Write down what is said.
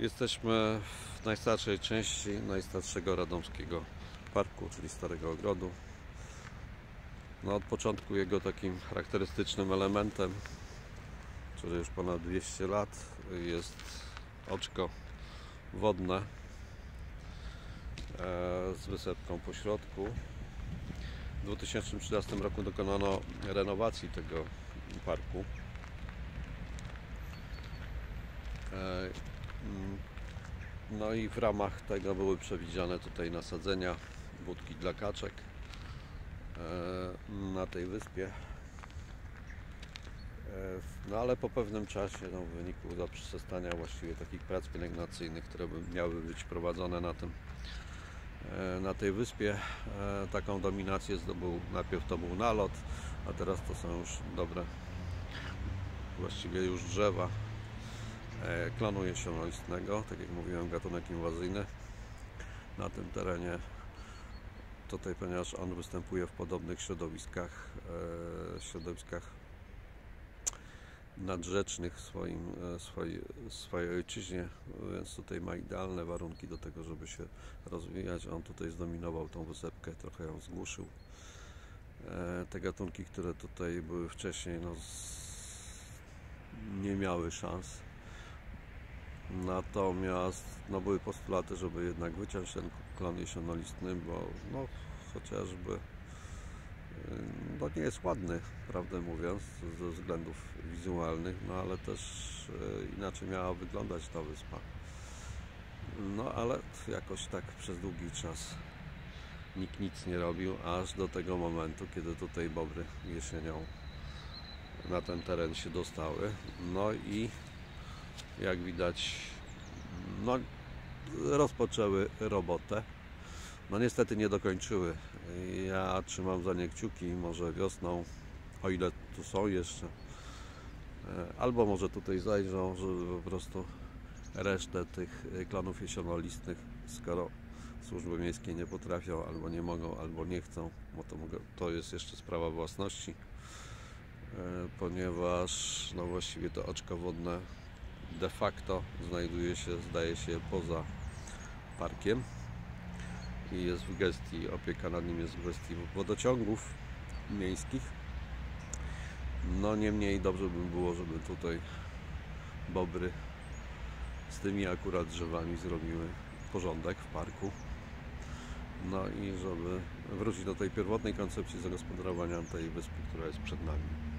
Jesteśmy w najstarszej części najstarszego radomskiego parku, czyli Starego Ogrodu. No, od początku jego takim charakterystycznym elementem, który już ponad 200 lat, jest oczko wodne e, z wysepką po środku. W 2013 roku dokonano renowacji tego parku. Mm, No i w ramach tego były przewidziane tutaj nasadzenia budki dla kaczek e, na tej wyspie. E, No ale po pewnym czasie, no, w wyniku zaprzestania właściwie takich prac pielęgnacyjnych, które miały być prowadzone na tym e, na tej wyspie taką dominację zdobył najpierw to był nalot, a teraz to są już dobre właściwie już drzewa e, klanu jesionolistnego, tak jak mówiłem gatunek inwazyjny na tym terenie tutaj ponieważ on występuje w podobnych środowiskach e, środowiskach nadrzecznych w swoim, e, swojej, swojej ojczyźnie, więc tutaj ma idealne warunki do tego, żeby się rozwijać. On tutaj zdominował tą wysepkę, trochę ją zgłuszył. Te gatunki, które tutaj były wcześniej, no, nie miały szans. Natomiast no, były postulaty, żeby jednak wyciąć ten klon jesionolistny, bo no, chociażby y, no, nie jest ładny, prawdę mówiąc, ze względów wizualnych, no ale też y, inaczej miała wyglądać ta wyspa. No ale jakoś tak przez długi czas nikt nic nie robił, aż do tego momentu, kiedy tutaj bobry jesienią na ten teren się dostały. No i jak widać, no, rozpoczęły robotę. No niestety nie dokończyły. Ja trzymam za nie kciuki, może wiosną, o ile tu są jeszcze, e, albo może tutaj zajrzą, żeby po prostu resztę tych klanów jesionolistnych, skoro służby miejskie nie potrafią, albo nie mogą, albo nie chcą, bo to, to jest jeszcze sprawa własności, e, ponieważ no właściwie to oczko wodne de facto znajduje się, zdaje się, poza parkiem i jest w gestii, opieka nad nim jest w gestii wodociągów miejskich. No niemniej dobrze by było, żeby tutaj bobry z tymi akurat drzewami zrobiły porządek w parku. No i żeby wrócić do tej pierwotnej koncepcji zagospodarowania tej wyspy, która jest przed nami.